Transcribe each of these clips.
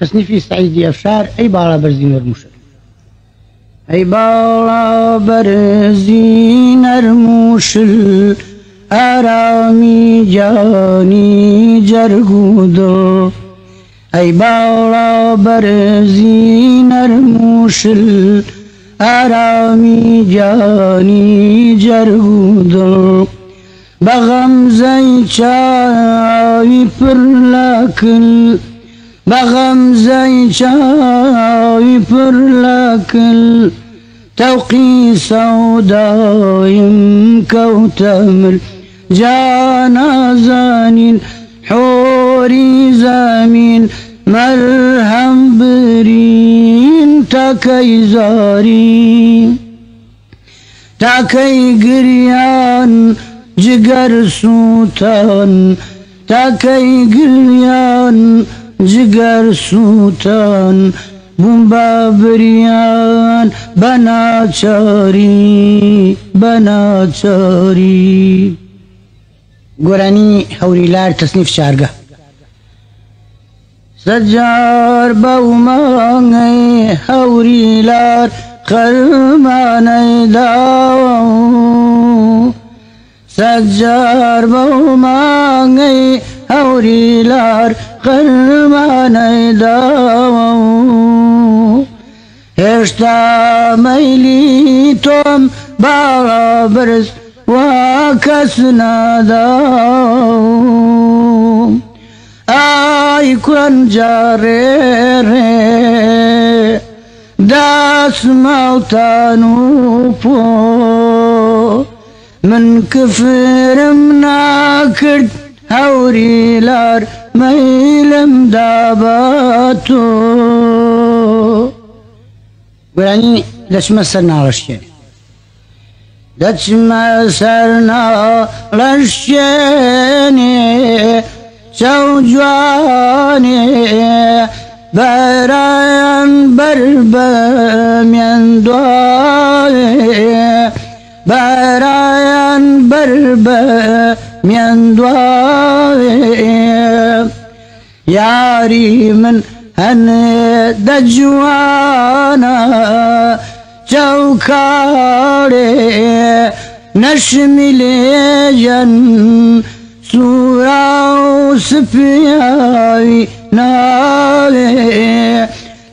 تصنیفی سعیدی ئەفشار ئەی باڵا بەرزی نەرموشە ئەی باڵا بەرزی نەرموشل ئارامی جانی جەرگودۆ ئەی باڵا بەرزی نەرموشل ئارامی جانی جەرگودۆ بەغەم زەی چاوی پر لەکل بغم زي شاي پر توقي سودايم كوتمر. جانا زانين حوري زمين مرهم برين تاكي زارين. تاكي قريان جگر سوتان. تاكي قريان جگەر سووتان بووم بە بریان بەناچاری بەناچاری گۆرانی هەوریلار تەسنیف شارگە. سەجار بەومانەی هەوریلار خەرمانەی داوە سەجار بەومانەی هەوریلار قەرمانەی داوە هێشتا مەیلی تۆم باڵا برز وا کەس نادا ئای کوەنجارێڕێ داسماوتان و پۆ من کفرم ناکرد havriler meylemde batu Granny leşme serna leşke Leşme serna leşkeni Sevcani Berayan berbem yenduavi Berayan berbem میان دوایێ یاری من هەنێ دەجوانە چەوکارێ نەشمی لێژەن سوورا و سپیاوی ناوێ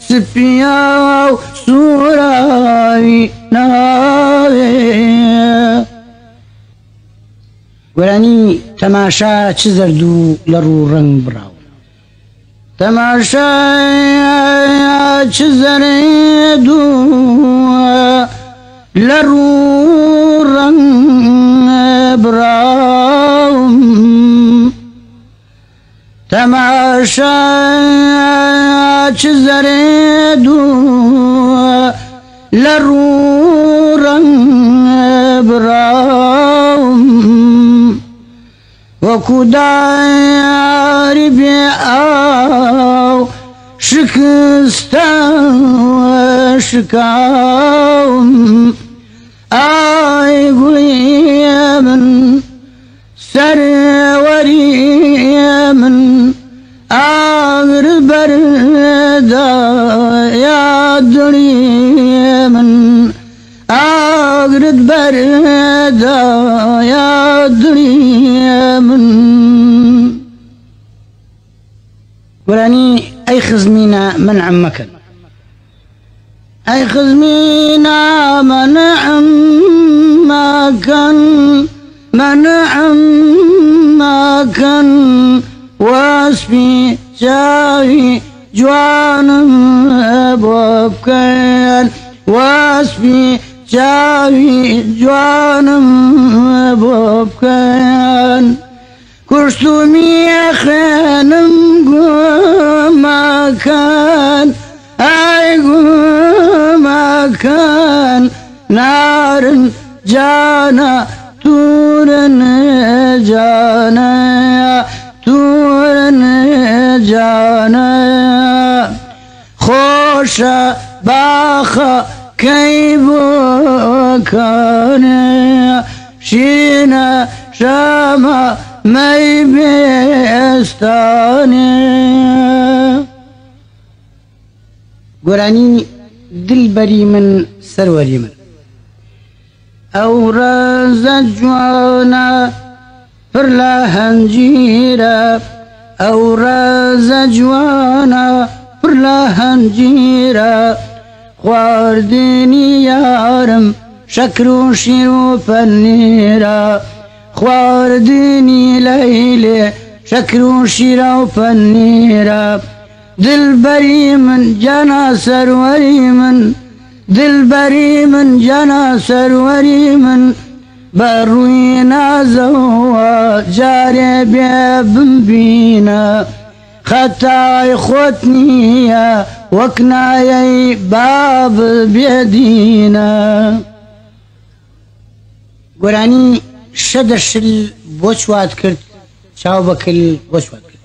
سپیا و سووراوی ناوێ گۆرانی تەماشا چ زەرد و لە ڕوو ڕنگ براو. تەماشا چ لە ڕوو ڕنگ براوم تەماشا چ وەکوداری بێ ئاو شکستان ئاگرت بەردا یادڵی من. گوڵانی ئەی خزمینە من عمەکەن ئەی خزمینە منعم ماکەن منعم ماکەن واسپی چاوی جوانم بۆ بکەن Cavit canım bobkan Kursumiye hanım gumakan Ay gumakan Narın cana turun cana turun cana Hoşa baxa باخە کەی بۆکانە شینە شەمە مەی بێستانێ گۆرانی دلبەری من سەروەری من. جوانە پڕ لە هەنجیرە ئەو ڕەزە جوانە پڕ لە هەنجیرە خواردنی یارم شەکر و شیر و پەنیرە خواردنی لەیلێ شەکر و شیرە و پەنیرە دلبەری من جانا سەروەری من دلبەری من جانا سەروەری من. بە ڕووی نازەوە جارێ بێ بمبینە خەتای خۆت نایەی باب بێدینە گۆرانی شەدەشل بۆ چوات کرد چاو بەکل بۆ چوات کرد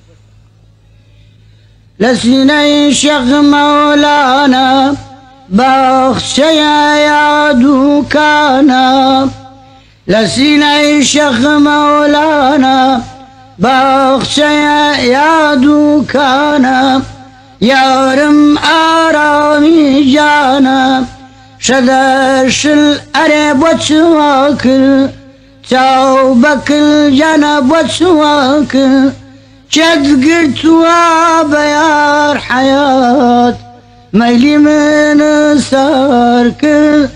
لە سینەی شەق مەولانە باخچەیە یا دووکانە لە سینەی شەق مەولانە باخچەیە یا دووکانە شەدەشل ئەرێ بۆ چواکر چاو بەکل جانە بۆ چواکر چەت گرتووە بە یار حەیات مەلی من سار کرد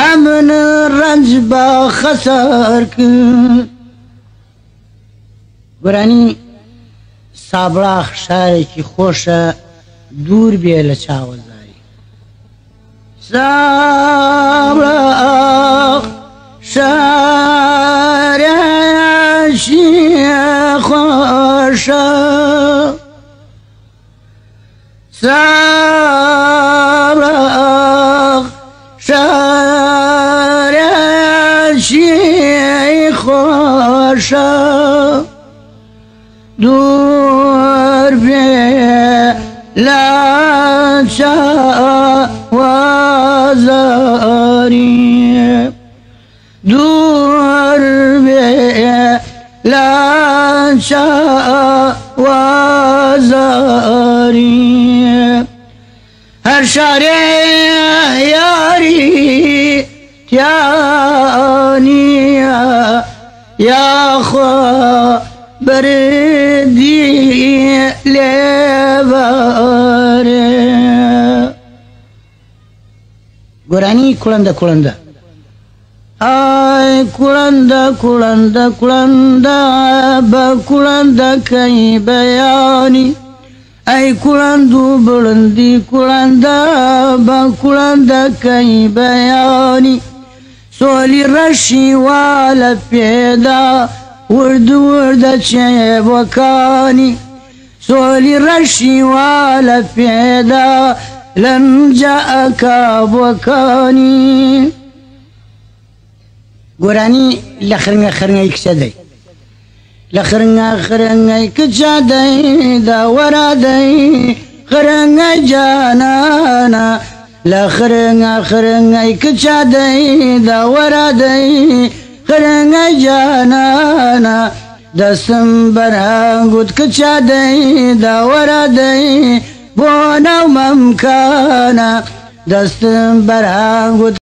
ئەمن ڕنج بە خەسار کرد گۆرانی سابراخ شارێکی خۆشە دور دوور بێ لە چاوەزاری ساڕ شارشی خۆشە ساڕ شارشی خوشا دور بیا چاوازاری دور بێ لە چاوازاری هەر شارێ یاری تیانە یاخوا بردی لێبارێ گۆرانی کوڵندە کوڵندە ئای کوڵندە کوڵندە کوڵندە بە کوڵندەکەی بەیانی ئەی کوڵند و بڵندی کوڵندە بە کوڵندەکەی بەیانی سۆلی ڕەشی وا لە پێدا ورد وردە چێبەکانی سۆلی ڕەشی وا لە پێدا لن جاءك بكاني قراني لخرنا خرنا يكسدي لخرنا خرنا يكسدي دا ورادي خرنا جانانا لخرنا خرنا يكسدي دا ورادي خرنا جانانا دسم برها قد كشادي دا ورادي دەستم بەرهنگوت کچە دەی داوەرە دەی بۆ ناو مەمکانە دەستم بەرهنگوت